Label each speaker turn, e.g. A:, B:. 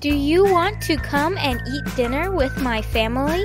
A: Do you want to come and eat dinner with my family?